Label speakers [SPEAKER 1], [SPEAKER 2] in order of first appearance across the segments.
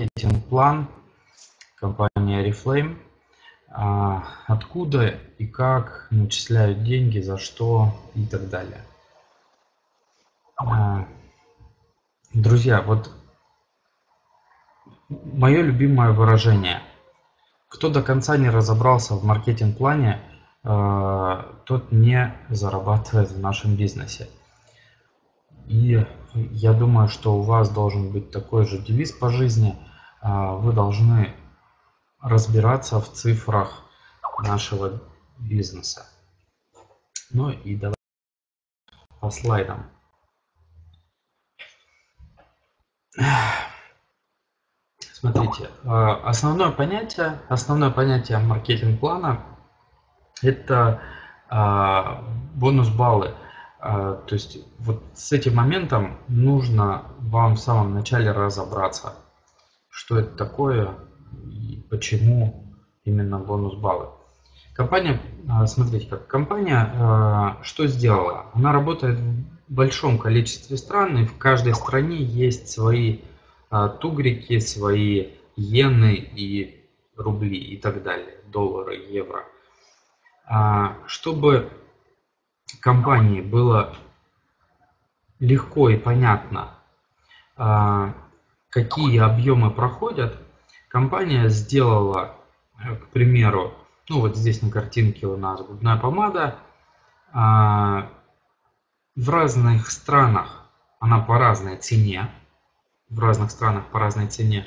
[SPEAKER 1] маркетинг-план компании Oriflame. А, откуда и как начисляют деньги, за что и так далее. А, друзья, вот мое любимое выражение. Кто до конца не разобрался в маркетинг-плане, а, тот не зарабатывает в нашем бизнесе. И я думаю, что у вас должен быть такой же девиз по жизни. Вы должны разбираться в цифрах нашего бизнеса. Ну и давай по слайдам. Смотрите, а, основное понятие, основное понятие маркетинг-плана – это а, бонус-баллы. А, то есть вот с этим моментом нужно вам в самом начале разобраться, что это такое, почему именно бонус баллы. Компания, а, смотрите, как компания а, что сделала? Она работает в большом количестве стран, и в каждой стране есть свои а, тугрики, свои иены и рубли и так далее, доллары, евро. Чтобы компании было легко и понятно, какие объемы проходят, Компания сделала, э, к примеру, ну вот здесь на картинке у нас губная помада. А, в разных странах она по разной цене, в разных странах по разной цене,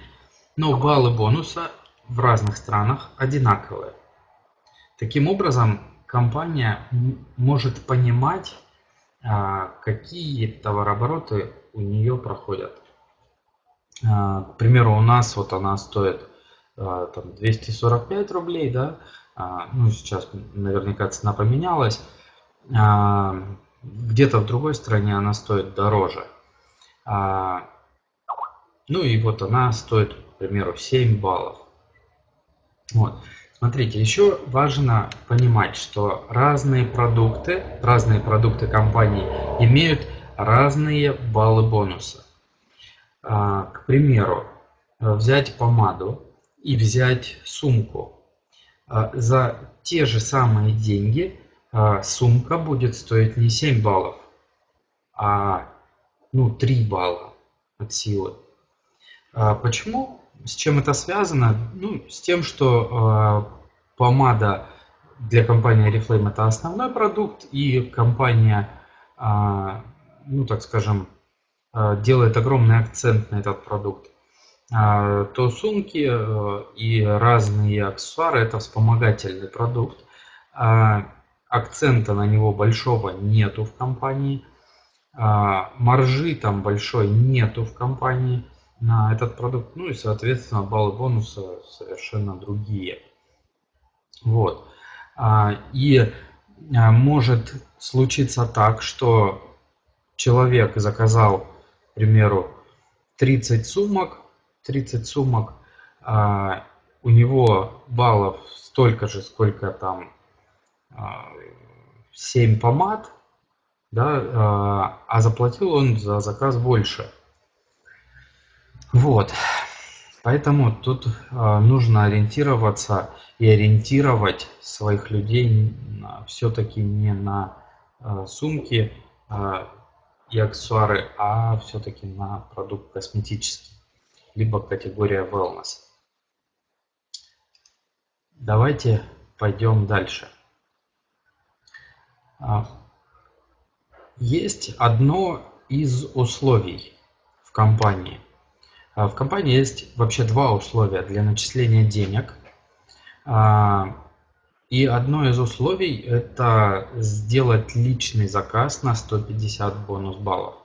[SPEAKER 1] но баллы бонуса в разных странах одинаковые. Таким образом, компания может понимать, а, какие товарообороты у нее проходят. А, к примеру, у нас вот она стоит а, там 245 рублей, да, а, ну сейчас наверняка цена поменялась, где-то в другой стране она стоит дороже. Ну и вот она стоит, к примеру, 7 баллов. Вот. Смотрите, еще важно понимать, что разные продукты, разные продукты компании имеют разные баллы бонуса. А, к примеру, э, взять помаду и взять сумку. А, за те же самые деньги а, сумка будет стоить не 7 баллов, а ну, 3 балла от силы. Почему? С чем это связано? Ну, с тем, что помада для компании Oriflame это основной продукт, и компания, ну так скажем, делает огромный акцент на этот продукт, а, то сумки э, и разные аксессуары – это вспомогательный продукт. А, акцента на него большого нету в компании, а, маржи там большой нету в компании на этот продукт, ну и, соответственно, баллы бонуса совершенно другие. Вот. И может случиться так, что человек заказал к примеру, 30 сумок, 30 сумок, а, у него баллов столько же, сколько там а, 7 помад, да, а, а заплатил он за заказ больше. Вот. Поэтому тут а, нужно ориентироваться и ориентировать своих людей все-таки не на а, сумки, а, и аксессуары, а все-таки на продукт косметический, либо категория wellness. Давайте пойдем дальше. А, есть одно из условий в компании. А, в компании есть вообще два условия для начисления денег. И одно из условий – это сделать личный заказ на 150 бонус баллов.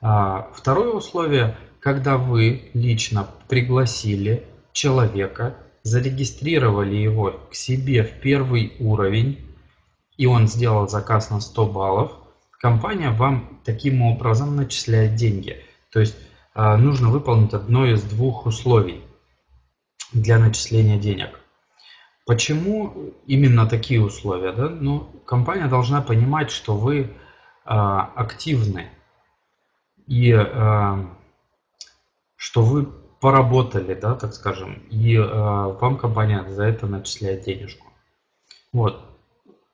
[SPEAKER 1] А, второе условие – когда вы лично пригласили человека, зарегистрировали его к себе в первый уровень, и он сделал заказ на 100 баллов, компания вам таким образом начисляет деньги. То есть а, нужно выполнить одно из двух условий для начисления денег – Почему именно такие условия? Да? Ну, компания должна понимать, что вы э, активны и э, что вы поработали, да, так скажем, и э, вам компания за это начисляет денежку. Вот.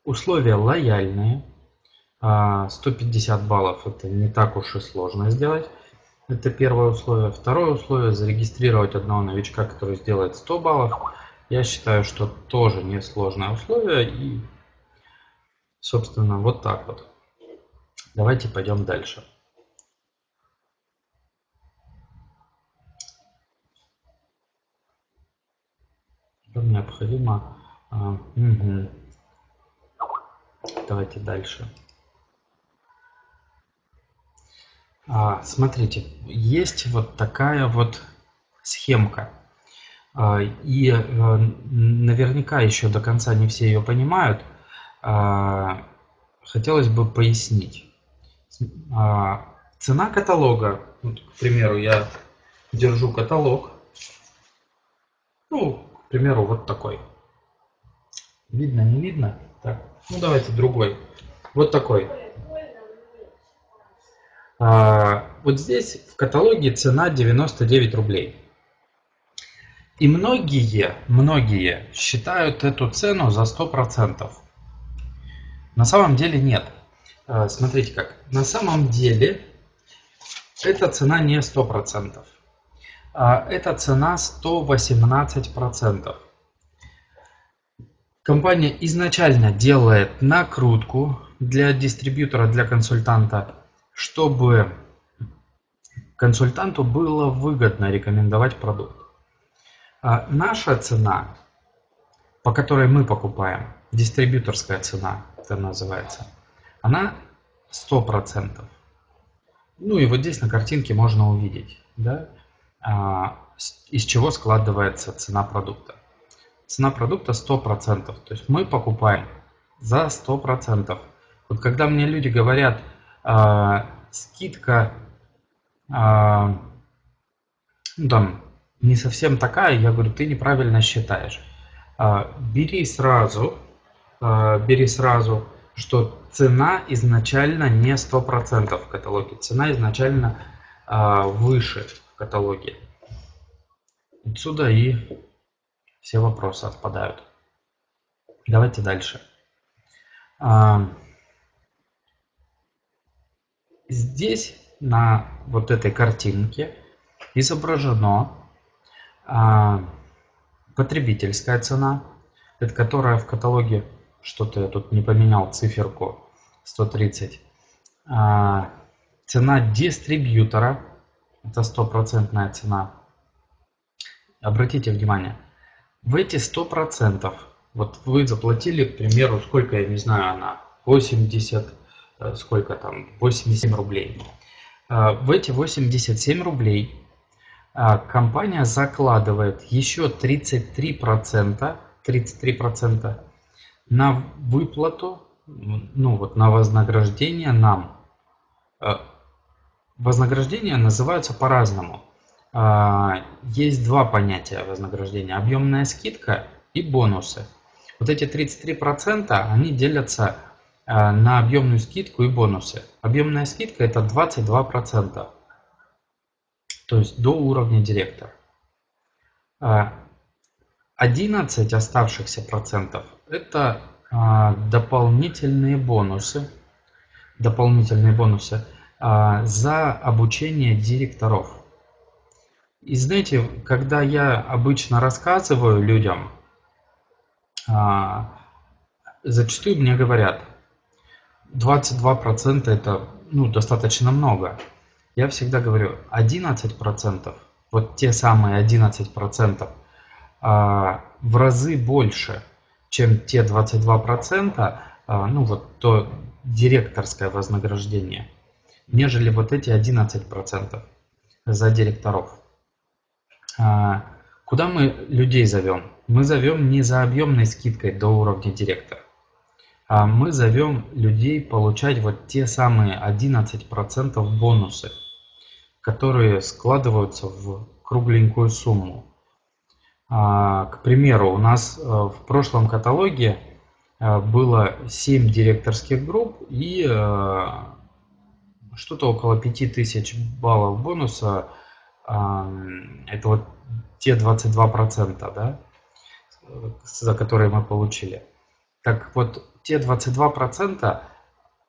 [SPEAKER 1] Условия лояльные. 150 а, баллов это не так уж и сложно сделать. Это первое условие. Второе условие – зарегистрировать одного новичка, который сделает 100 баллов. Я считаю, что тоже несложное условие. И, собственно, вот так вот. Давайте пойдем дальше. Необходимо... А, угу. Давайте дальше. А, смотрите, есть вот такая вот схемка. А, и а, наверняка еще до конца не все ее понимают. А, хотелось бы пояснить. А, цена каталога, вот, к примеру, я держу каталог. Ну, к примеру, вот такой. Видно, не видно? Так, ну давайте другой. Вот такой. А, вот здесь в каталоге цена 99 рублей. И многие, многие считают эту цену за 100%. На самом деле нет. А, смотрите как. На самом деле эта цена не 100%. А эта цена 118%. Компания изначально делает накрутку для дистрибьютора, для консультанта чтобы консультанту было выгодно рекомендовать продукт. А наша цена, по которой мы покупаем, дистрибьюторская цена, это называется, она 100%. Ну и вот здесь на картинке можно увидеть, да, а, из чего складывается цена продукта. Цена продукта 100%, то есть мы покупаем за 100%. Вот когда мне люди говорят – а, скидка ну, там не совсем такая, я говорю, ты неправильно считаешь. А, бери сразу, а, бери сразу, что цена изначально не 100% в каталоге, цена изначально а, выше в каталоге. Отсюда и все вопросы отпадают. Давайте дальше. Здесь на вот этой картинке изображено потребительская цена, это которая в каталоге, что-то я тут не поменял циферку 130. А, цена дистрибьютора, это стопроцентная цена. Обратите внимание, в эти 100%, вот вы заплатили, к примеру, сколько, я не знаю, она, 80 Э, сколько там, 87 рублей. Э, в эти 87 рублей компания закладывает еще 33%, 33% на выплату, ну вот на вознаграждение нам. Вознаграждения называются по-разному. Есть два понятия вознаграждения. Объемная скидка и бонусы. Вот эти 33% они делятся на объемную скидку и бонусы. Объемная скидка это 22%, то есть до уровня директора. 11 э, оставшихся процентов это э, дополнительные бонусы, дополнительные бонусы за обучение директоров. И знаете, когда я обычно рассказываю людям, зачастую мне говорят, 22% это ну, достаточно много. Я всегда говорю 11%, вот те самые 11% а, в разы больше, чем те 22%, а, ну вот то директорское вознаграждение, нежели вот эти 11% за директоров. А, куда мы людей зовем? Мы зовем не за объемной скидкой до уровня директора а мы зовем людей получать вот те самые 11% бонусы, которые складываются в кругленькую сумму. А, к примеру, у нас э, в прошлом каталоге э, было 7 директорских групп и э, что-то около 5000 баллов бонуса это вот те 22%, да, за которые мы получили. Так вот, те 22%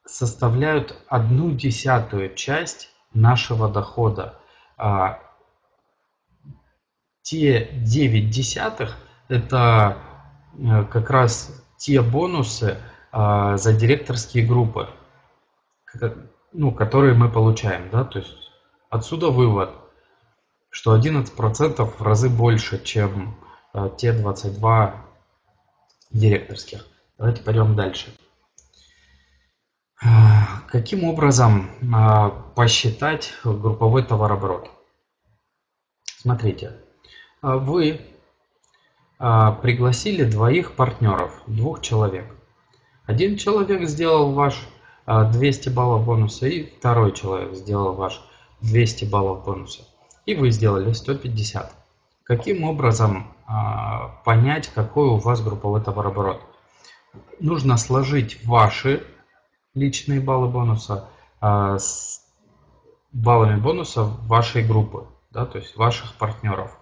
[SPEAKER 1] составляют одну десятую часть нашего дохода. А, те 9 десятых – это э, как раз те бонусы а, за директорские группы, ну, которые мы получаем. Да? То есть отсюда вывод, что 11% в разы больше, чем а, те 22 директорских. Давайте пойдем дальше. Каким образом посчитать групповой товарооборот? Смотрите, вы пригласили двоих партнеров, двух человек. Один человек сделал ваш 200 баллов бонуса, и второй человек сделал ваш 200 баллов бонуса. И вы сделали 150. Каким образом понять, какой у вас групповой товарооборот? нужно сложить ваши личные баллы бонуса а, с баллами бонуса вашей группы, да, то есть ваших партнеров,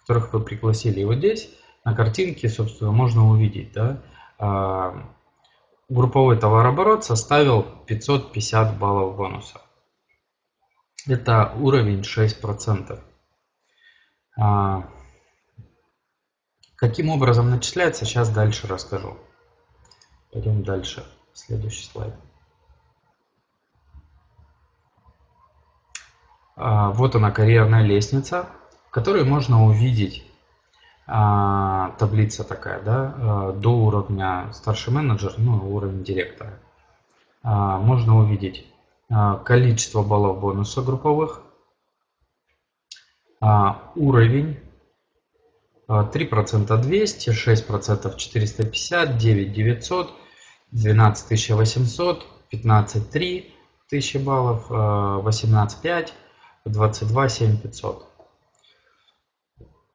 [SPEAKER 1] которых вы пригласили. И вот здесь на картинке, собственно, можно увидеть, да, а, групповой товарооборот составил 550 баллов бонуса. Это уровень 6%. А, каким образом начисляется, сейчас дальше расскажу. Пойдем дальше. Следующий слайд. А, вот она карьерная лестница, в которой можно увидеть а, таблица такая, да, а, до уровня старший менеджер, ну, уровень директора. Можно увидеть количество баллов бонуса групповых, уровень 3% 200, 6% 450, 9 900, 12 800, 15 3 тысячи баллов, 18 5, 22 7 500.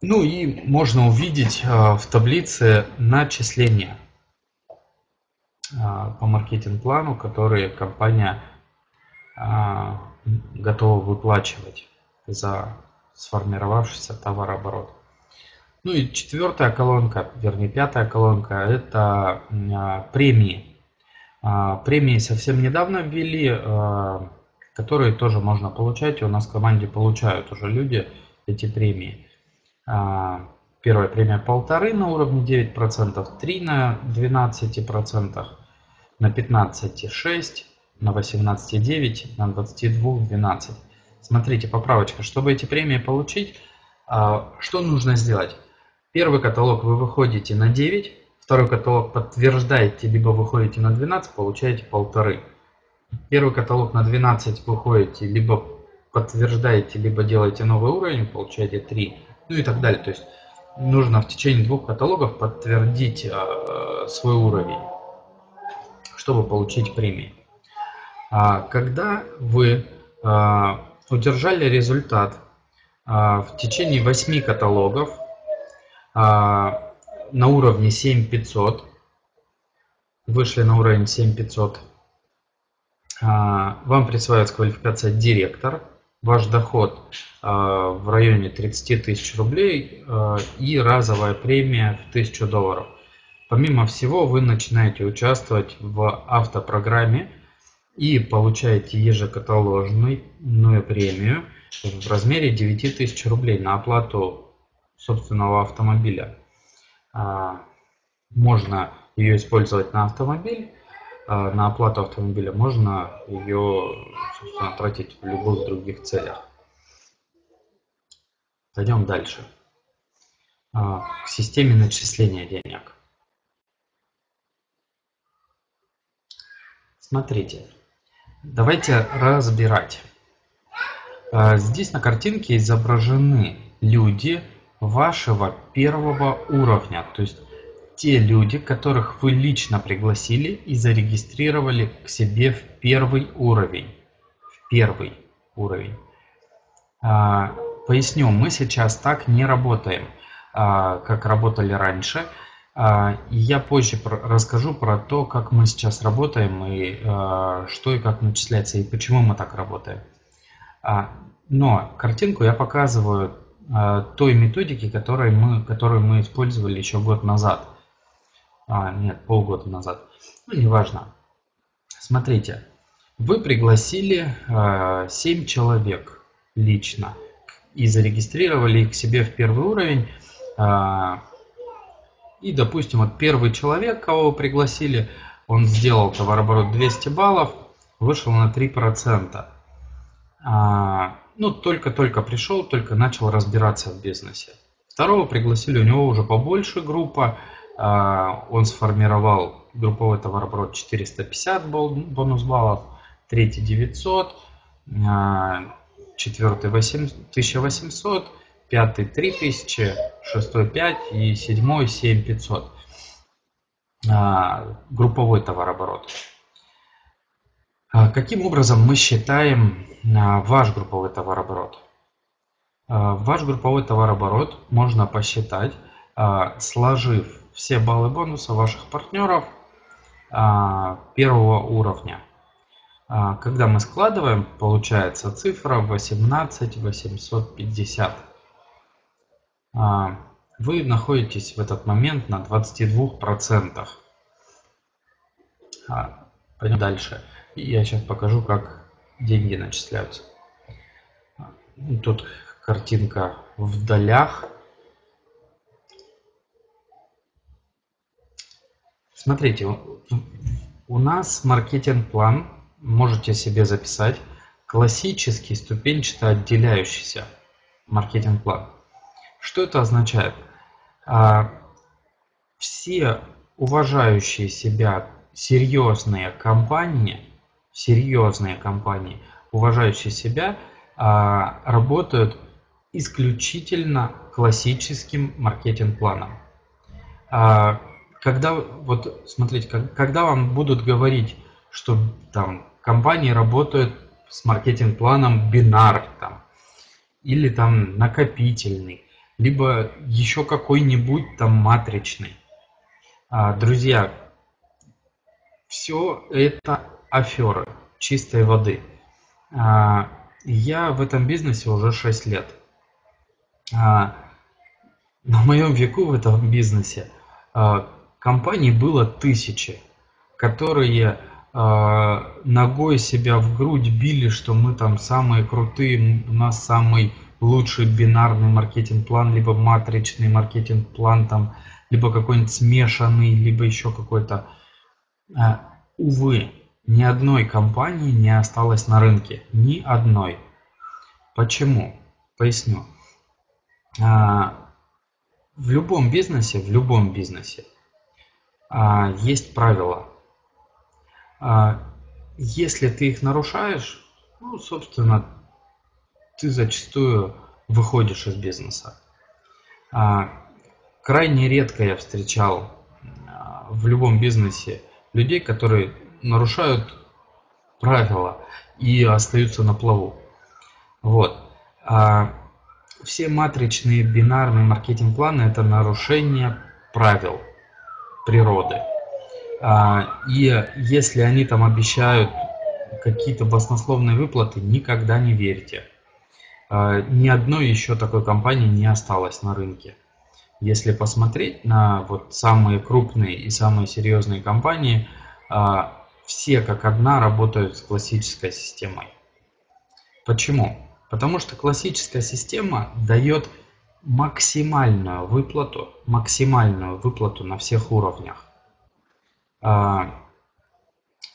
[SPEAKER 1] Ну и можно увидеть э, в таблице начисления э, по маркетинг-плану, которые компания э, готова выплачивать за сформировавшийся товарооборот. Ну и четвертая колонка, вернее пятая колонка, это а, премии. А, премии совсем недавно ввели, а, которые тоже можно получать. И у нас в команде получают уже люди эти премии. Первая премия полторы на уровне 9%, 3 на 12%, на 15 6, на 18 9, на 22 12. Смотрите, поправочка. Чтобы эти премии получить, что нужно сделать? Первый каталог вы выходите на 9, второй каталог подтверждаете, либо выходите на 12, получаете полторы. Первый каталог на 12 выходите, либо подтверждаете, либо делаете новый уровень, получаете 3, ну и так далее. То есть нужно в течение двух каталогов подтвердить э, свой уровень, чтобы получить премии. А когда вы э, удержали результат э, в течение 8 каталогов, на уровне 7500, вышли на уровень 7500, а, вам присваивается квалификация директор, ваш доход а, в районе 30 тысяч рублей и разовая премия в 1000 долларов. Помимо всего, вы начинаете участвовать в автопрограмме и получаете ежекаталожную премию в размере 9000 рублей на оплату собственного автомобиля. А, можно ее использовать на автомобиль, а, на оплату автомобиля, можно ее собственно, тратить в любых других целях. Пойдем дальше. А, к системе начисления денег. Смотрите, давайте разбирать. Здесь на картинке изображены люди, вашего первого уровня, то есть те люди, которых вы лично пригласили и зарегистрировали к себе в первый уровень. В первый уровень. А, поясню, мы сейчас так не работаем, а, как работали раньше. А, и я позже расскажу про то, как мы сейчас работаем и что и как начисляется и почему мы так работаем. Но картинку я показываю той методики, которой мы, которую мы использовали еще год назад. А, нет, полгода назад. Ну, неважно. Смотрите, вы пригласили э, 7 человек лично и зарегистрировали их к себе в первый уровень. Э, и, допустим, вот первый человек, кого вы пригласили, он сделал товарооборот 200 баллов, вышел на 3%. А, ну, только-только пришел, только начал разбираться в бизнесе. Второго пригласили, у него уже побольше группа, а, он сформировал групповой товарооборот 450 бонус баллов, третий 900, а, четвертый 1800, пятый 3000, шестой 5 и седьмой 7500. А, групповой товарооборот. Каким образом мы считаем ваш групповой товарооборот? Ваш групповой товарооборот можно посчитать, сложив все баллы бонуса ваших партнеров а, первого уровня. А, когда мы складываем, получается цифра 18 850. А, вы находитесь в этот момент на 22%. Пойдем дальше. Я сейчас покажу, как деньги начисляются. Тут картинка в долях. Смотрите, у нас маркетинг-план, можете себе записать, классический ступенчато отделяющийся маркетинг-план. Что это означает? А, все уважающие себя серьезные компании, серьезные компании, уважающие себя, а, работают исключительно классическим маркетинг-планом. А, когда, вот смотрите, когда вам будут говорить, что там компании работают с маркетинг-планом бинар, там, или там накопительный, либо еще какой-нибудь там матричный. А, друзья, все это аферы чистой воды. А, я в этом бизнесе уже 6 лет. А, на моем веку в этом бизнесе а, Компаний было тысячи, которые ногой себя в грудь били, что мы там самые крутые, у нас самый лучший бинарный маркетинг-план, либо матричный маркетинг-план, там, либо какой-нибудь смешанный, либо еще какой-то. Увы, ни одной компании не осталось на рынке. Ни одной. Почему? Поясню. А, в любом бизнесе, в любом бизнесе а, есть правила. А, если ты их нарушаешь, ну, собственно, ты зачастую выходишь из бизнеса. А, крайне редко я встречал в любом бизнесе людей, которые нарушают правила и остаются на плаву. Вот. А все матричные бинарные маркетинг-планы – это нарушение правил – природы. А, и если они там обещают какие-то баснословные выплаты, никогда не верьте. А, ни одной еще такой компании не осталось на рынке. Если посмотреть на вот самые крупные и самые серьезные компании, а, все как одна работают с классической системой. Почему? Потому что классическая система дает максимальную выплату, максимальную выплату на всех уровнях. А,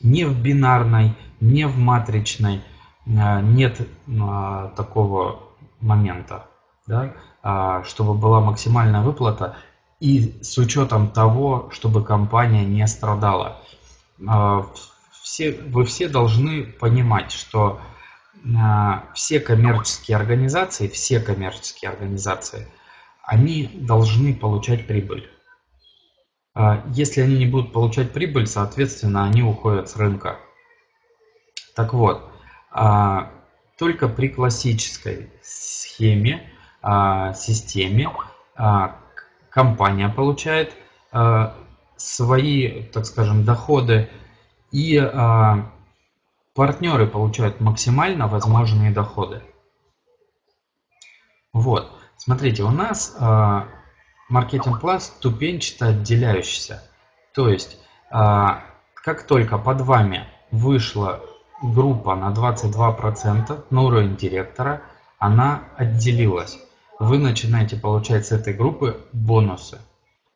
[SPEAKER 1] не в бинарной, не в матричной а, нет а, такого момента, да, чтобы была максимальная выплата и с учетом того, чтобы компания не страдала. Все, вы все должны понимать, что все коммерческие организации, все коммерческие организации, они должны получать прибыль. А, если они не будут получать прибыль, соответственно, они уходят с рынка. Так вот, а, только при классической схеме, а, системе компания получает свои, так скажем, доходы и партнеры получают максимально возможные доходы. Вот, смотрите, у нас э, маркетинг-план ступенчато отделяющийся. То есть, э, как только под вами вышла группа на 22% на уровень директора, она отделилась. Вы начинаете получать с этой группы бонусы.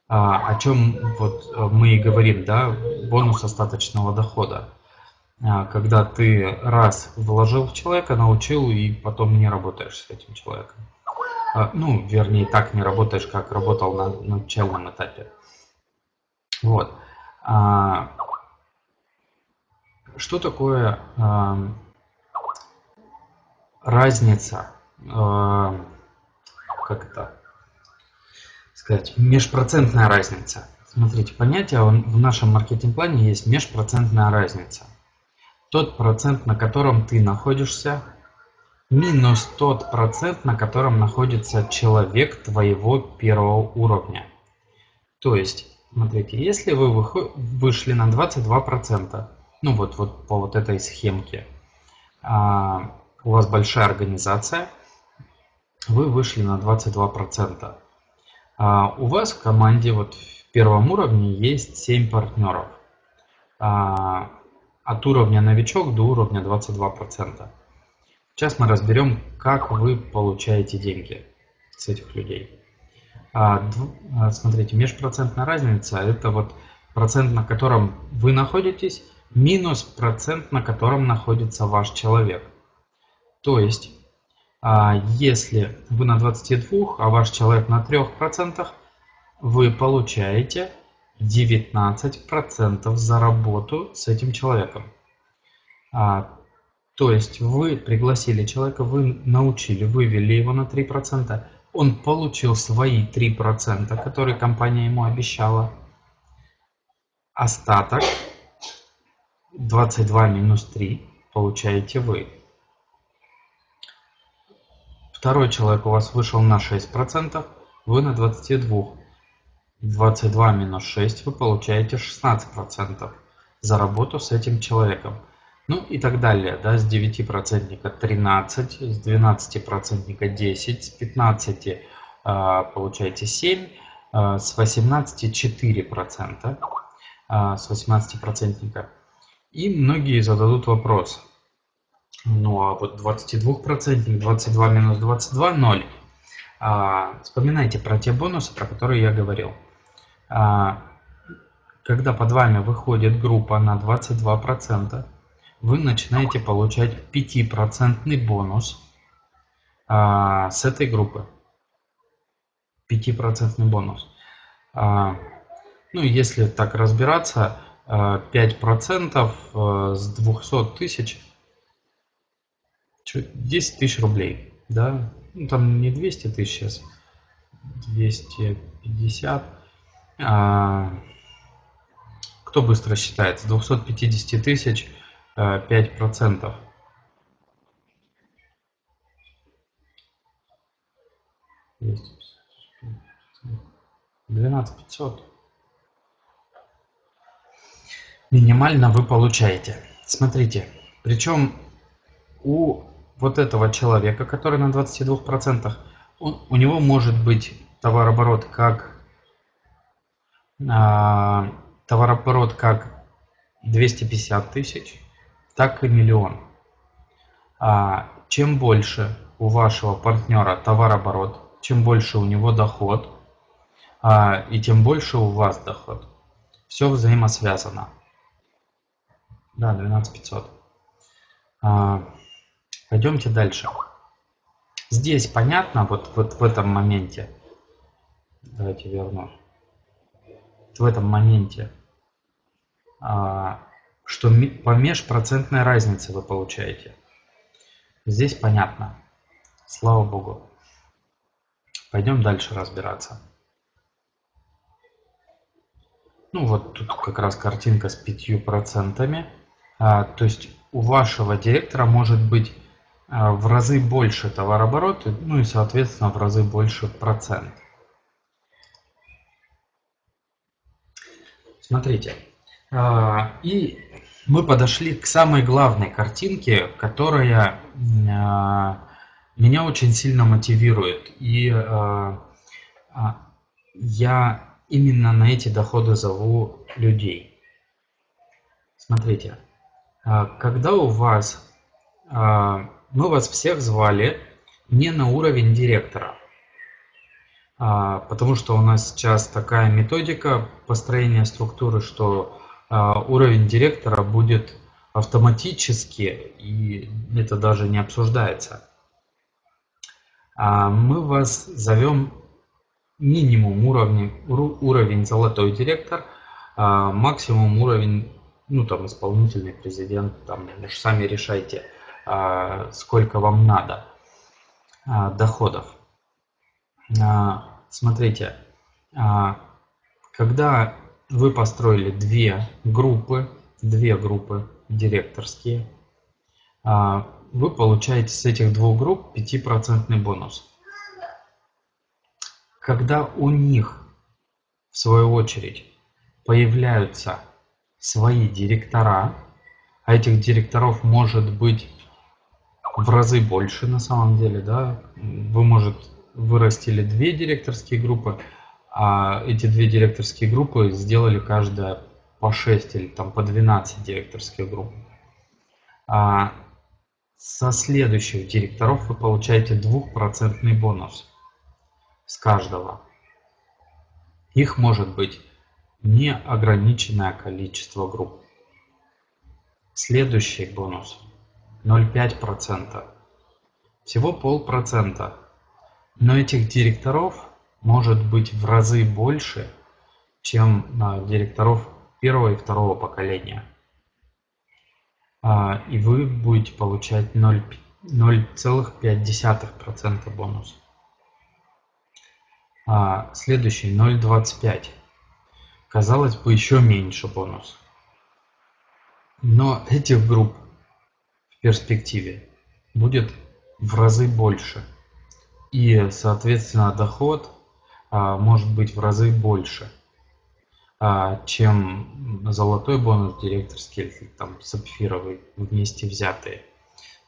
[SPEAKER 1] А, о чем вот мы и говорим, да, бонус остаточного дохода. А, когда ты раз вложил в человека, научил и потом не работаешь с этим человеком. А, ну, вернее, так не работаешь, как работал на начальном этапе. Вот. Что такое разница, как это сказать, межпроцентная разница? Смотрите, понятие в нашем маркетинг-плане есть межпроцентная разница тот процент, на котором ты находишься, минус тот процент, на котором находится человек твоего первого уровня. То есть, смотрите, если вы вышли на 22%, ну вот, вот по вот этой схемке, а, у вас большая организация, вы вышли на 22%. А у вас в команде вот в первом уровне есть 7 партнеров. А, от уровня новичок до уровня 22%. Сейчас мы разберем, как вы получаете деньги с этих людей. А, смотрите, межпроцентная разница – это вот процент, на котором вы находитесь, минус процент, на котором находится ваш человек. То есть, а, если вы на 22, а ваш человек на 3%, вы получаете 19% за работу с этим человеком. А, то есть вы пригласили человека, вы научили, вывели его на 3%, он получил свои 3%, которые компания ему обещала. Остаток 22 минус 3 получаете вы. Второй человек у вас вышел на 6%, вы на 22. 22 минус 6 вы получаете 16% за работу с этим человеком. Ну и так далее. Да, с 9 процентника 13, с 12 процентника 10, с 15 э, получаете 7, э, с 18 4 процента, э, с 18 процентника. И многие зададут вопрос. Ну а вот 22 процентник, 22 минус 22, 0. А, вспоминайте про те бонусы, про которые я говорил. А, когда под вами выходит группа на 22%, вы начинаете получать 5% бонус а, с этой группы. 5% бонус. А, ну, если так разбираться, 5% а, с 200 тысяч, 10 тысяч рублей, да, ну, там не 200 тысяч сейчас, 250, а, кто быстро считает? С 250 тысяч 5 процентов. Двенадцать пятьсот. Минимально вы получаете. Смотрите, причем у вот этого человека, который на 22%, он, у него может быть товарооборот как а, товарооборот как 250 тысяч, так и миллион. А чем больше у вашего партнера товарооборот, чем больше у него доход, а, и тем больше у вас доход. Все взаимосвязано. Да, 12500. А, пойдемте дальше. Здесь понятно, вот, вот в этом моменте. Давайте верну в этом моменте, а, что по межпроцентной разнице вы получаете. Здесь понятно. Слава Богу. Пойдем дальше разбираться. Ну вот тут как раз картинка с пятью процентами. А, то есть у вашего директора может быть в разы больше товарооборот, ну и соответственно в разы больше процент. Смотрите. А, и мы подошли к самой главной картинке, которая а, меня очень сильно мотивирует. И я именно на эти доходы зову людей. Смотрите, когда у вас, мы вас всех звали не на уровень директора, э, потому что у нас сейчас такая методика построения структуры, что э, уровень директора будет автоматически, и это даже не обсуждается. А мы вас зовем минимум уровень, уровень золотой директор, а максимум уровень, ну там исполнительный президент, там сами решайте, а, сколько вам надо доходов. Смотрите, когда вы построили две группы, две группы директорские, а, вы получаете с этих двух групп 5% бонус. Когда у них, в свою очередь, появляются свои директора, а этих директоров может быть в разы больше на самом деле, да, вы, может, вырастили две директорские группы, а эти две директорские группы сделали каждая по 6 или там по 12 директорских групп. А со следующих директоров вы получаете двухпроцентный бонус с каждого. Их может быть неограниченное количество групп. Следующий бонус 0,5%. Всего полпроцента. Но этих директоров может быть в разы больше, чем директоров первого и второго поколения. А, и вы будете получать 0,5% бонус. А, следующий 0,25. Казалось бы, еще меньше бонус. Но этих групп перспективе будет в разы больше. И, соответственно, доход а, может быть в разы больше. А, чем золотой бонус директорский или там сапфировый вместе взятые.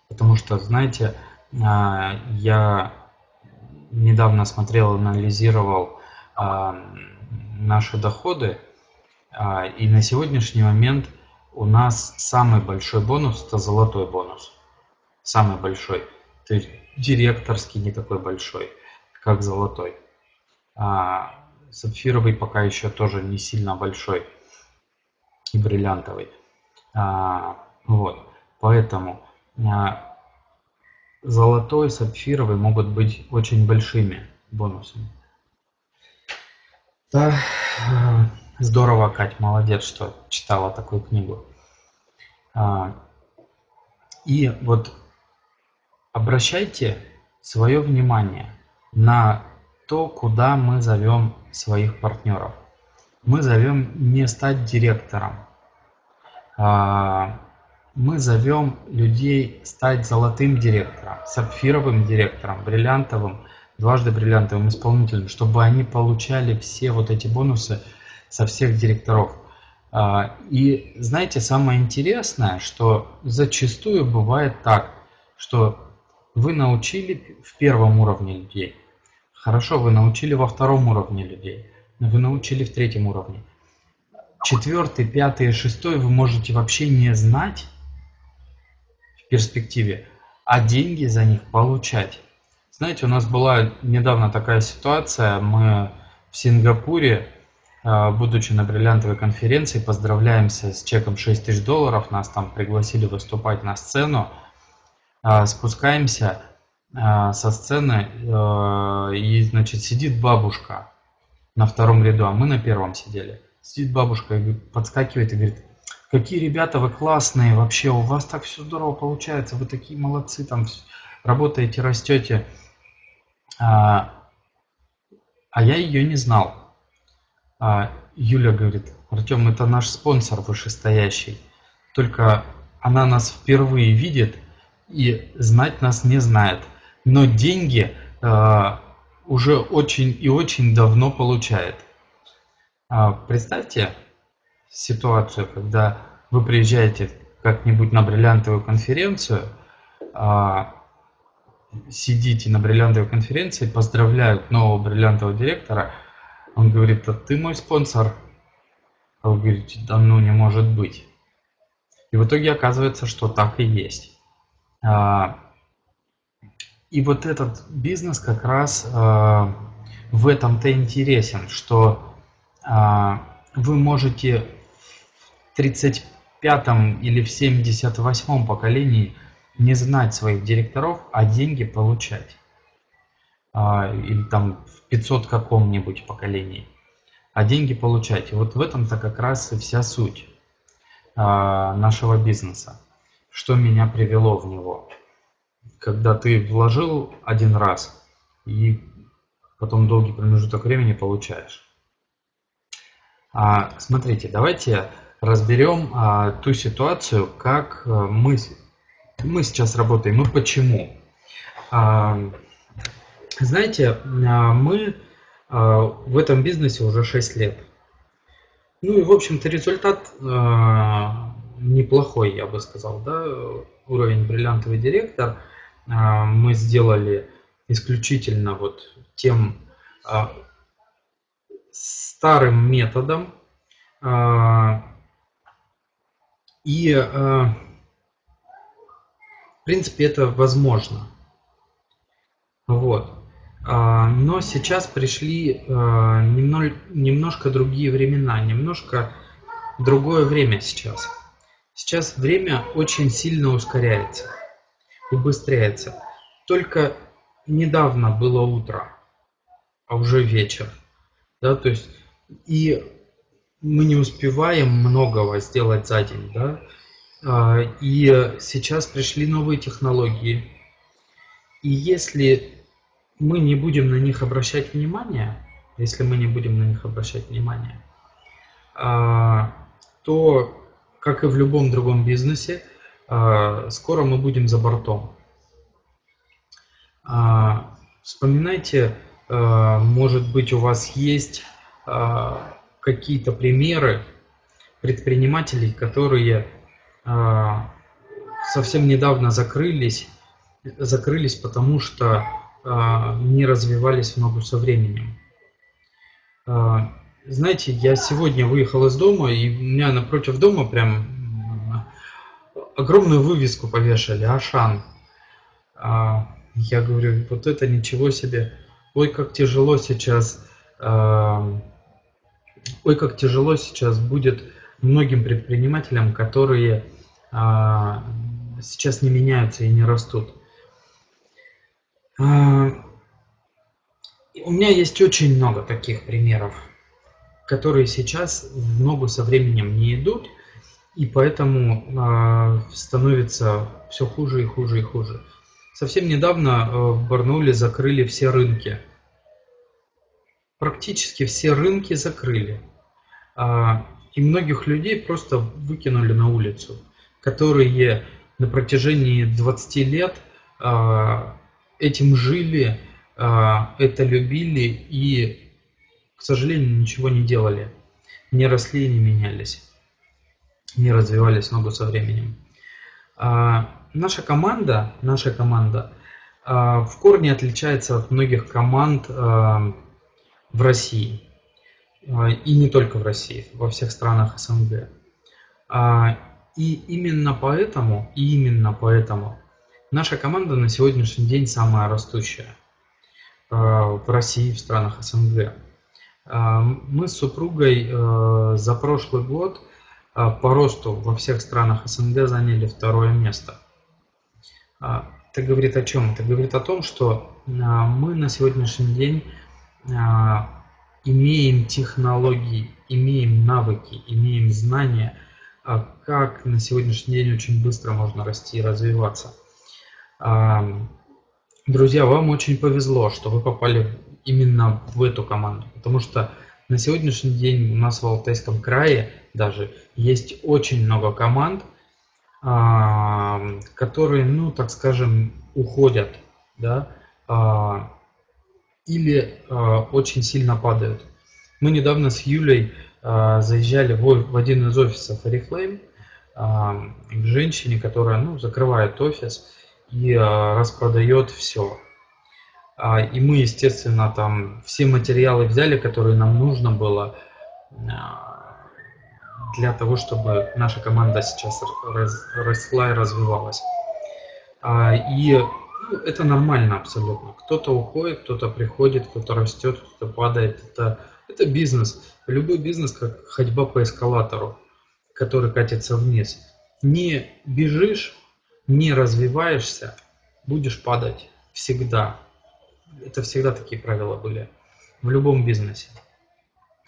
[SPEAKER 1] Потому что, знаете, а, я недавно смотрел, анализировал а, наши доходы, и на сегодняшний момент у нас самый большой бонус – это золотой бонус. Самый большой. То есть директорский не такой большой, как золотой сапфировый пока еще тоже не сильно большой и бриллиантовый. А, вот, поэтому а, золотой, сапфировый могут быть очень большими бонусами. Да, здорово, Кать, молодец, что читала такую книгу. А, и вот обращайте свое внимание на то, куда мы зовем своих партнеров. Мы зовем не стать директором. А, мы зовем людей стать золотым директором, сапфировым директором, бриллиантовым, дважды бриллиантовым исполнителем, чтобы они получали все вот эти бонусы со всех директоров. А, и знаете, самое интересное, что зачастую бывает так, что вы научили в первом уровне людей – Хорошо, вы научили во втором уровне людей, но вы научили в третьем уровне. Четвертый, пятый шестой вы можете вообще не знать в перспективе, а деньги за них получать. Знаете, у нас была недавно такая ситуация, мы в Сингапуре, будучи на бриллиантовой конференции, поздравляемся с чеком 6 тысяч долларов, нас там пригласили выступать на сцену, а, спускаемся, а, со сцены, и, значит, сидит бабушка на втором ряду, а мы на первом сидели. Сидит бабушка и подскакивает и говорит, какие ребята вы классные, вообще у вас так все здорово получается, вы такие молодцы, там работаете, растете. А, а я ее не знал. А Юля говорит, Артем, это наш спонсор вышестоящий, только она нас впервые видит и знать нас не знает но деньги э, уже очень и очень давно получает. А представьте ситуацию, когда вы приезжаете как-нибудь на бриллиантовую конференцию, а, сидите на бриллиантовой конференции, поздравляют нового бриллиантового директора, он говорит, а ты мой спонсор. А вы говорите, да ну не может быть. И в итоге оказывается, что так и есть. А, и вот этот бизнес как раз а, в этом-то интересен, что вы можете в 35 или в 78 поколении не знать своих директоров, а деньги получать. Или там в 500 каком-нибудь поколении. А деньги получать. Вот в этом-то как раз и вся суть нашего бизнеса. Что меня привело в него. Когда ты вложил один раз и потом долгий промежуток времени получаешь. А, смотрите, давайте разберем а, ту ситуацию, как а, мы, мы сейчас работаем и почему. А, знаете, а, мы а, в этом бизнесе уже 6 лет. Ну и, в общем-то, результат а, неплохой, я бы сказал, да, уровень бриллиантовый директор. Мы сделали исключительно вот тем старым методом. И, в принципе, это возможно. Вот. Но сейчас пришли немножко другие времена, немножко другое время сейчас. Сейчас время очень сильно ускоряется, убыстряется. Только недавно было утро, а уже вечер. Да, то есть и мы не успеваем многого сделать за день, да. А, и сейчас пришли новые технологии. И если мы не будем на них обращать внимание, если мы не будем на них обращать внимание, а, то, как и в любом другом бизнесе, а, скоро мы будем за бортом. Вспоминайте, может быть, у вас есть а, какие-то примеры предпринимателей, которые а, совсем недавно закрылись, закрылись, потому что а, не развивались в ногу со временем. Знаете, я сегодня выехал из дома, и у меня напротив дома прям огромную вывеску повешали, Ашан. Я говорю, вот это ничего себе. Ой, как тяжело сейчас ой, как тяжело сейчас будет многим предпринимателям, которые а, сейчас не меняются и не растут. А, у меня есть очень много таких примеров, которые сейчас в ногу со временем не идут, и поэтому а, становится все хуже и хуже и хуже. Совсем недавно а, в Барнауле закрыли все рынки – практически все рынки закрыли. И многих людей просто выкинули на улицу, которые на протяжении 20 лет этим жили, а, это любили и, к сожалению, ничего не делали. Не росли и не менялись. Не развивались ногу со временем. Наша команда, наша команда в корне отличается от многих команд в России. А, и не только в России, во всех странах СНГ. А, и именно поэтому, и именно поэтому наша команда на сегодняшний день самая растущая а, в России, в странах СНГ. Мы с супругой за прошлый год по росту во всех странах СНГ заняли второе место. Это говорит о чем? Это говорит о том, что мы на сегодняшний день имеем технологии, имеем навыки, имеем знания, как на сегодняшний день очень быстро можно расти и развиваться. А, друзья, вам очень повезло, что вы попали именно в эту команду, потому что на сегодняшний день у нас в Алтайском крае даже есть очень много команд, которые, ну, так скажем, уходят, да, или э, очень сильно падают. Мы недавно с Юлей э, заезжали в, один из офисов Oriflame к женщине, которая ну, закрывает офис, и а, распродает все. А, и мы, естественно, там все материалы взяли, которые нам нужно было а, для того, чтобы наша команда сейчас росла и развивалась. И ну, это нормально абсолютно. Кто-то уходит, кто-то приходит, кто-то растет, кто-то падает. Это, это бизнес. Любой бизнес как ходьба по эскалатору, который катится вниз. Не бежишь, не развиваешься, будешь падать всегда. Это всегда такие правила были в любом бизнесе.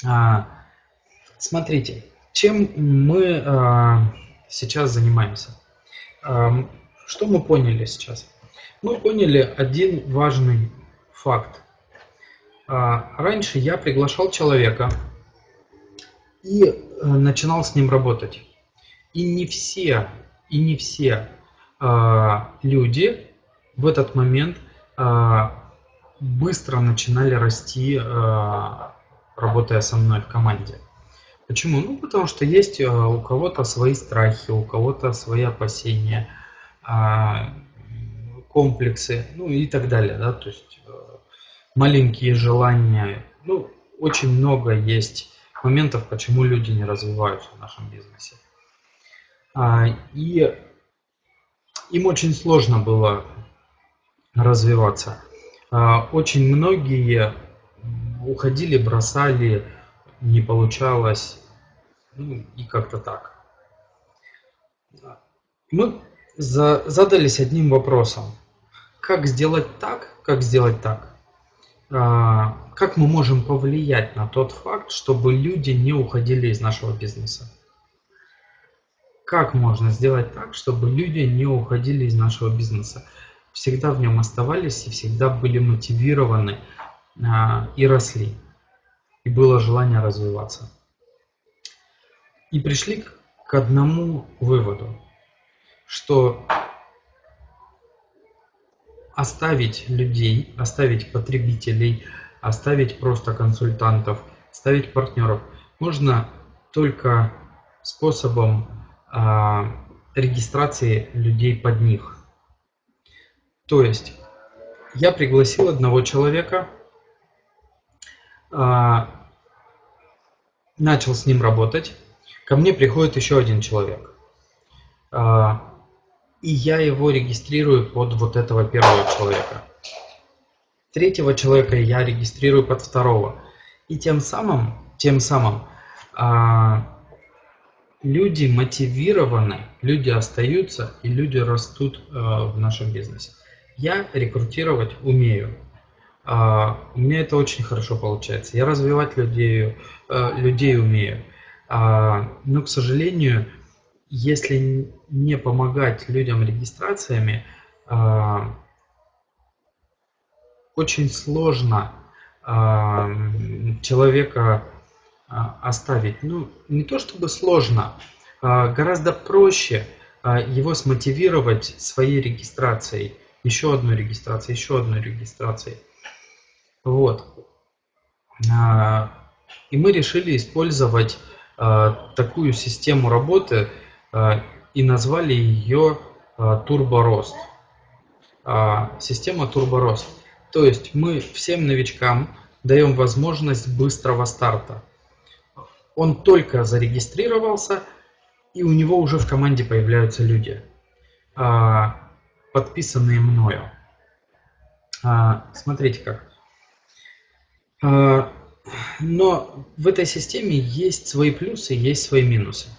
[SPEAKER 1] А, смотрите, чем мы а, сейчас занимаемся? А, что мы поняли сейчас? Мы поняли один важный факт. А, раньше я приглашал человека и э, начинал с ним работать. И не все, и не все люди в этот момент а, быстро начинали расти, работая со мной в команде. Почему? Ну, потому что есть у кого-то свои страхи, у кого-то свои опасения – а, комплексы, ну и так далее, да, то есть маленькие желания, ну, очень много есть моментов, почему люди не развиваются в нашем бизнесе. А, и им очень сложно было развиваться. А, очень многие уходили, бросали, не получалось, ну и как-то так. Мы за, задались одним вопросом. Как сделать так, как сделать так? А, как мы можем повлиять на тот факт, чтобы люди не уходили из нашего бизнеса? Как можно сделать так, чтобы люди не уходили из нашего бизнеса? Всегда в нем оставались и всегда были мотивированы а, и росли. И было желание развиваться. И пришли к одному выводу – что оставить людей, оставить потребителей, оставить просто консультантов, оставить партнеров можно только способом регистрации людей под них. То есть я пригласил одного человека, э, начал с ним работать, ко мне приходит еще один человек. Э, и я его регистрирую под вот этого первого человека. Третьего человека я регистрирую под второго. И тем самым, тем самым а, люди мотивированы, люди остаются и люди растут а, в нашем бизнесе. Я рекрутировать умею. А, у меня это очень хорошо получается. Я развивать людей, а, людей умею. А, но, к сожалению, если не помогать людям регистрациями, а, очень сложно человека оставить. Ну, не то чтобы сложно, гораздо проще его смотивировать своей регистрацией, еще одной регистрацией, еще одной регистрацией. Вот. И мы решили использовать такую систему работы, а, и назвали ее а, турборост. А, система турборост. То есть мы всем новичкам даем возможность быстрого старта. Он только зарегистрировался, и у него уже в команде появляются люди, подписанные мною. Смотрите как. Но в этой системе есть свои плюсы, есть свои минусы.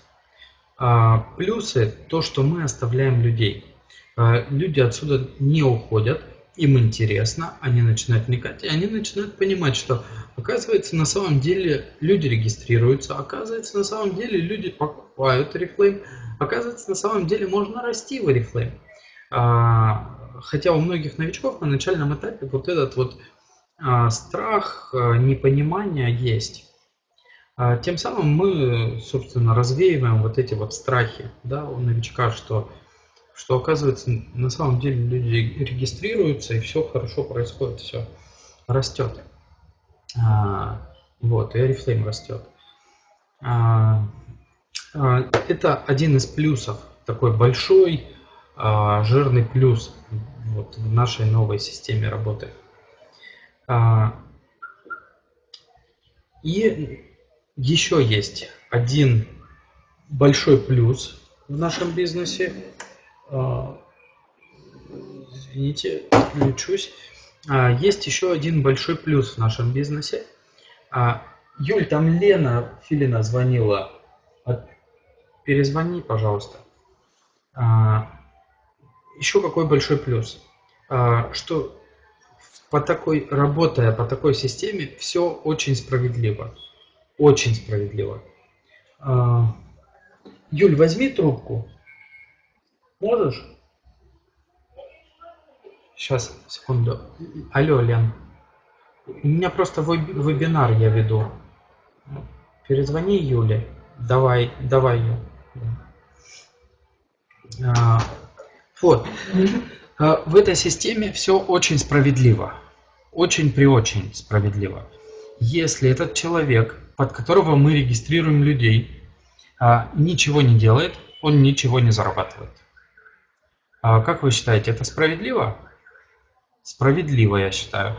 [SPEAKER 1] А, плюсы – то, что мы оставляем людей. А, люди отсюда не уходят, им интересно, они начинают вникать, и они начинают понимать, что оказывается на самом деле люди регистрируются, оказывается на самом деле люди покупают Oriflame, оказывается на самом деле можно расти в Oriflame. А, хотя у многих новичков на начальном этапе вот этот вот страх, непонимание есть. А тем самым мы, собственно, развеиваем вот эти вот страхи да, у новичка, что, что оказывается на самом деле люди регистрируются и все хорошо происходит, все растет. А, вот, и Oriflame растет. А, а, это один из плюсов, такой большой, а, жирный плюс вот в нашей новой системе работы. А, и еще есть один большой плюс в нашем бизнесе. А, извините, включусь. А, есть еще один большой плюс в нашем бизнесе. А, Юль, там Лена Филина звонила. Перезвони, пожалуйста. Еще какой большой плюс? Что по такой, работая по такой системе, все очень справедливо. Очень справедливо. Юль, возьми трубку. Можешь? Сейчас, секунду. Алло, Лен. У меня просто вебинар я веду. Перезвони Юле. Давай, давай ее. А, вот. А, в этой системе все очень справедливо. Очень при очень справедливо. Если этот человек, под которого мы регистрируем людей, а, ничего не делает, он ничего не зарабатывает. Как вы считаете, это справедливо? Справедливо, я считаю.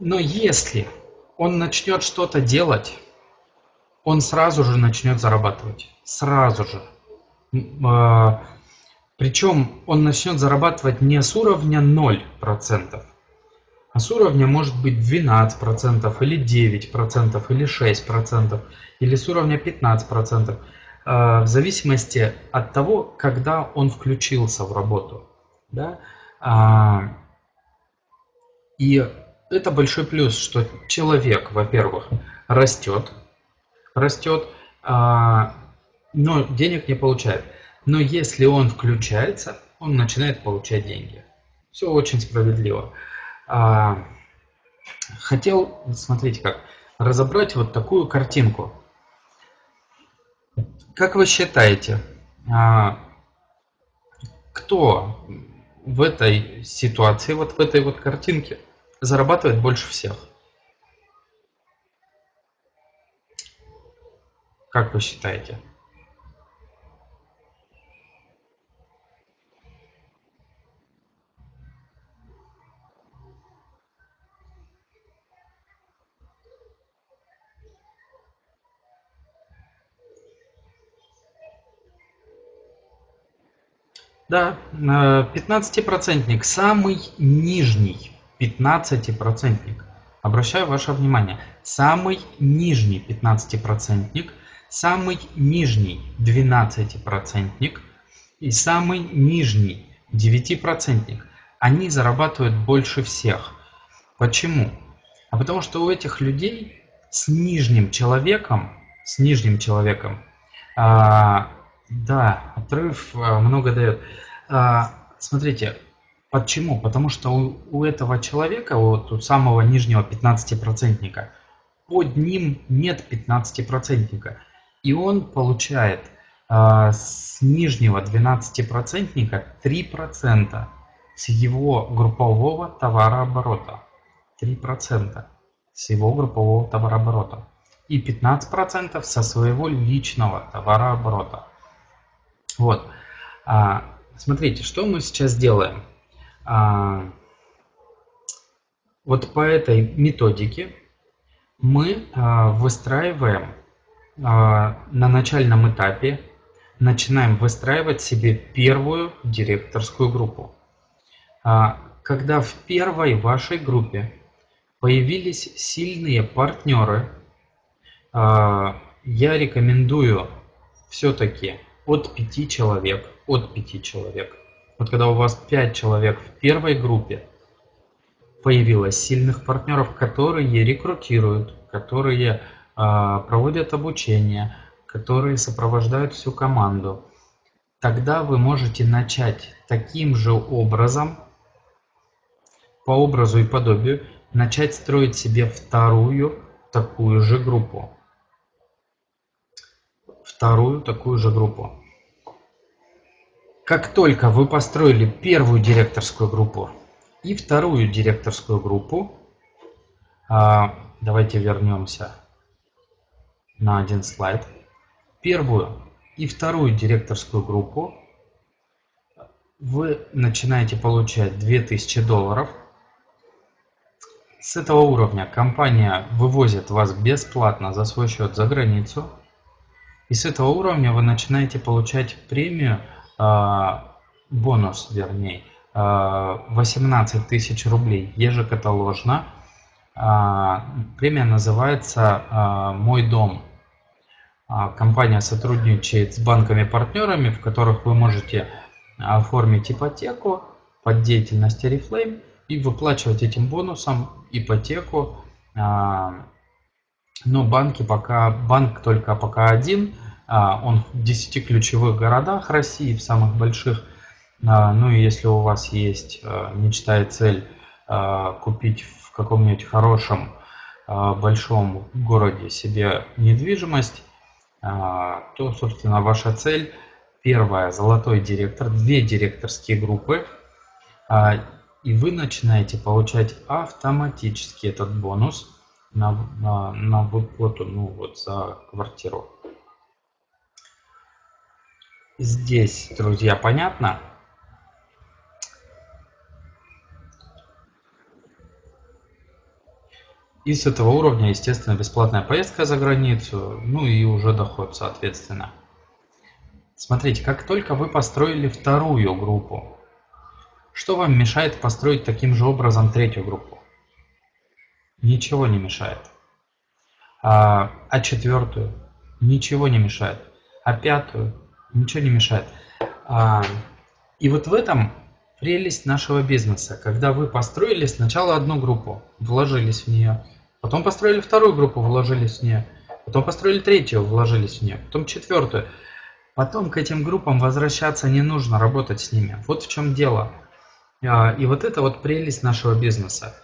[SPEAKER 1] Но если он начнет что-то делать, он сразу же начнет зарабатывать. Сразу же. А, Причем он начнет зарабатывать не с уровня 0%, а с уровня может быть 12% или 9% или 6% или с уровня 15%, а, в зависимости от того, когда он включился в работу. Да? А, и это большой плюс, что человек, во-первых, растет, растет, а, но денег не получает. Но если он включается, он начинает получать деньги. Все очень справедливо. А, хотел, смотрите как, разобрать вот такую картинку. Как вы считаете, а, кто в этой ситуации, вот в этой вот картинке, зарабатывает больше всех? Как вы считаете? Да, 15-процентник, самый нижний 15-процентник. Обращаю ваше внимание, самый нижний 15-процентник, самый нижний 12-процентник и самый нижний 9-процентник. Они зарабатывают больше всех. Почему? А потому что у этих людей с нижним человеком, с нижним человеком, а, да, отрыв а, много дает. А, смотрите, почему? Потому что у, у этого человека, вот у самого нижнего 15-процентника, под ним нет 15-процентника. И он получает а, с нижнего 12-процентника 3% с его группового товарооборота. 3% с его группового товарооборота. И 15% со своего личного товарооборота. Вот. А, смотрите, что мы сейчас делаем. А, вот по этой методике мы а, выстраиваем а, на начальном этапе, начинаем выстраивать себе первую директорскую группу. А, когда в первой вашей группе появились сильные партнеры, а, я рекомендую все-таки от 5 человек, от 5 человек. Вот когда у вас 5 человек в первой группе, появилось сильных партнеров, которые рекрутируют, которые э, проводят обучение, которые сопровождают всю команду. Тогда вы можете начать таким же образом, по образу и подобию, начать строить себе вторую такую же группу вторую такую же группу. Как только вы построили первую директорскую группу и вторую директорскую группу, а, давайте вернемся на один слайд. Первую и вторую директорскую группу вы начинаете получать 2000 долларов. С этого уровня компания вывозит вас бесплатно за свой счет за границу. И с этого уровня вы начинаете получать премию, а, бонус вернее, 18 а, тысяч рублей ежекаталожно. А, премия называется «Мой дом». Компания сотрудничает с банками-партнерами, в которых вы можете оформить ипотеку под деятельность Oriflame и выплачивать этим бонусом ипотеку. А, но банки пока, банк только пока один, а, он в 10 ключевых городах России, в самых больших. А, ну и если у вас есть мечта и цель купить в каком-нибудь хорошем большом городе себе недвижимость, то, собственно, ваша цель – Первое – золотой директор, две директорские группы, а, и вы начинаете получать автоматически этот бонус на, на, на выплату ну, вот, за квартиру. Здесь, друзья, понятно? И с этого уровня, естественно, бесплатная поездка за границу, ну и уже доход, соответственно. Смотрите, как только вы построили вторую группу, что вам мешает построить таким же образом третью группу? Ничего не мешает. А, а четвертую? Ничего не мешает. А пятую? Ничего не мешает. А, и вот в этом прелесть нашего бизнеса. Когда вы построили сначала одну группу, вложились в нее, потом построили вторую группу, вложились в нее, потом построили третью, вложились в нее, потом четвертую – Потом к этим группам возвращаться не нужно, работать с ними. Вот в чем дело. А, и вот это вот прелесть нашего бизнеса.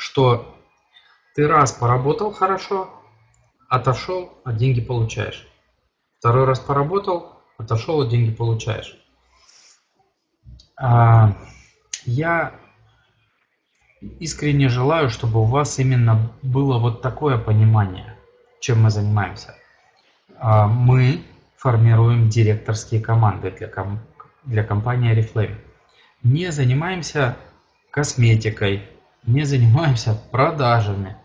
[SPEAKER 1] Что ты раз поработал хорошо, отошел, а деньги получаешь. Второй раз поработал, отошел, а деньги получаешь. А, я искренне желаю, чтобы у вас именно было вот такое понимание, чем мы занимаемся. Мы формируем директорские команды для, ком для компании Oriflame. Не занимаемся косметикой, не занимаемся продажами,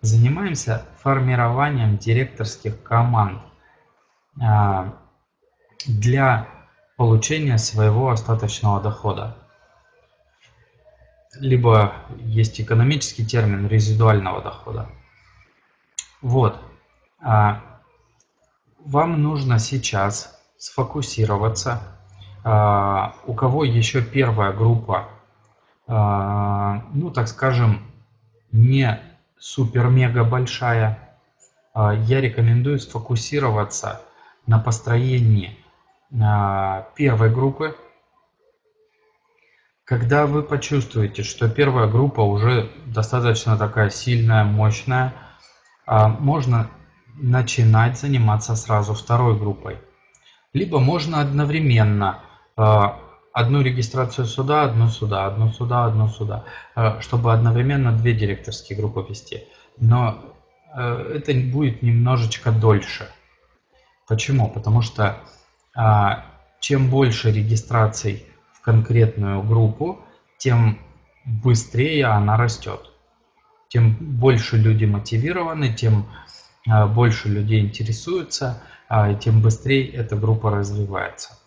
[SPEAKER 1] занимаемся формированием директорских команд а, для получения своего остаточного дохода. Либо есть экономический термин резидуального дохода. Вот. А, вам нужно сейчас сфокусироваться. А, у кого еще первая группа, ну так скажем, не супер-мега большая, а, я рекомендую сфокусироваться на построении первой группы. Когда вы почувствуете, что первая группа уже достаточно такая сильная, мощная, можно начинать заниматься сразу второй группой. Либо можно одновременно одну регистрацию сюда, одну сюда, одну сюда, одну сюда, э, чтобы одновременно две директорские группы вести. Но э, это будет немножечко дольше. Почему? Потому что чем больше регистраций в конкретную группу, тем быстрее она растет. Тем больше люди мотивированы, тем а, больше людей интересуются, а, тем быстрее эта группа развивается.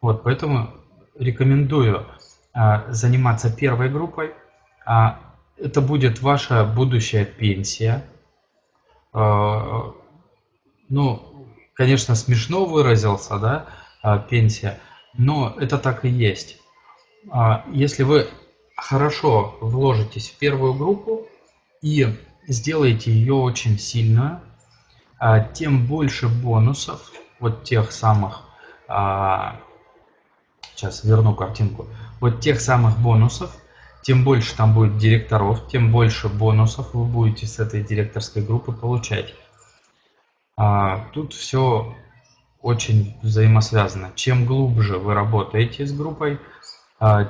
[SPEAKER 1] Вот, поэтому рекомендую а, заниматься первой группой. Это будет ваша будущая пенсия. Ну, конечно, смешно выразился, да, пенсия, но это так и есть. Если вы хорошо вложитесь в первую группу и сделаете ее очень сильную, а, тем больше бонусов, вот тех самых, а, сейчас верну картинку, вот тех самых бонусов, тем больше там будет директоров, тем больше бонусов вы будете с этой директорской группы получать. А, тут все очень взаимосвязано. Чем глубже вы работаете с группой,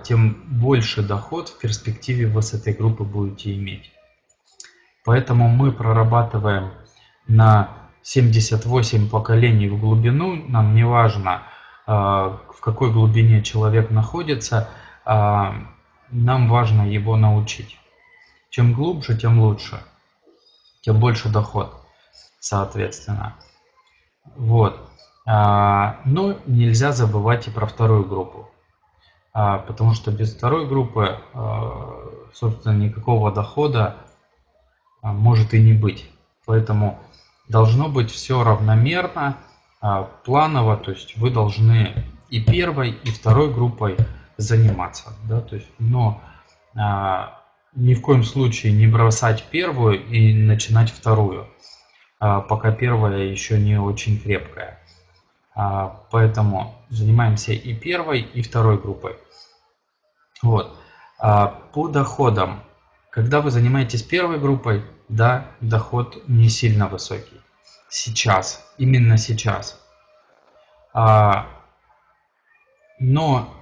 [SPEAKER 1] тем больше доход в перспективе вы с этой группы будете иметь. Поэтому мы прорабатываем на 78 поколений в глубину. Нам не важно, в какой глубине человек находится, нам важно его научить. Чем глубже, тем лучше, тем больше доход, соответственно. Вот. Но нельзя забывать и про вторую группу. Потому что без второй группы, собственно, никакого дохода может и не быть. Поэтому должно быть все равномерно, планово, то есть вы должны и первой, и второй группой заниматься. Да? То есть, но а, ни в коем случае не бросать первую и начинать вторую, а, пока первая еще не очень крепкая. А, поэтому занимаемся и первой, и второй группой. Вот. А, по доходам. Когда вы занимаетесь первой группой, да, доход не сильно высокий. Сейчас, именно сейчас. А, но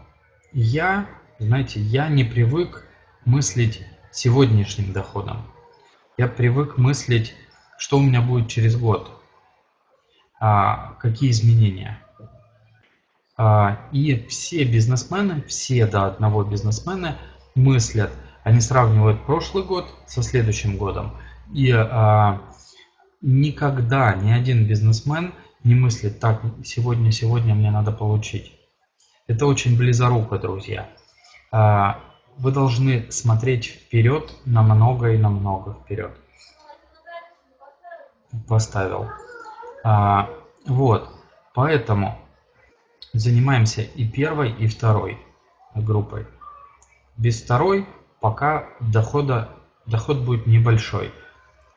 [SPEAKER 1] я, знаете, я не привык мыслить сегодняшним доходом. Я привык мыслить, что у меня будет через год, а, какие изменения. А, и все бизнесмены, все до одного бизнесмена мыслят, они сравнивают прошлый год со следующим годом. И а, никогда ни один бизнесмен не мыслит так, сегодня, сегодня мне надо получить. Это очень близоруко, друзья. А, вы должны смотреть вперед намного и намного вперед. Поставил. А, вот. Поэтому занимаемся и первой, и второй группой. Без второй пока дохода, доход будет небольшой.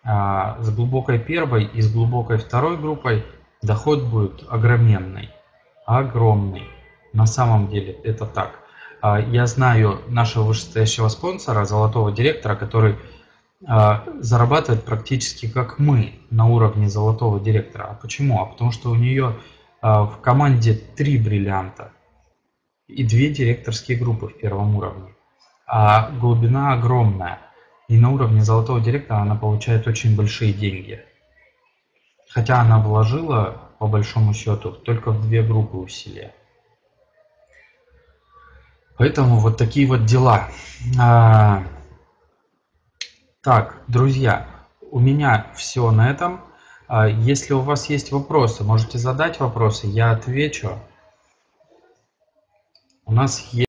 [SPEAKER 1] А с глубокой первой и с глубокой второй группой доход будет огроменный. Огромный. На самом деле это так. А, я знаю нашего вышестоящего спонсора, золотого директора, который а, зарабатывает практически как мы на уровне золотого директора. А почему? А потому что у нее в команде три бриллианта и две директорские группы в первом уровне. А глубина огромная. И на уровне золотого директора она получает очень большие деньги. Хотя она вложила, по большому счету, только в две группы усилия. Поэтому вот такие вот дела. А, так, друзья, у меня все на этом. А, если у вас есть вопросы, можете задать вопросы, я отвечу. У нас есть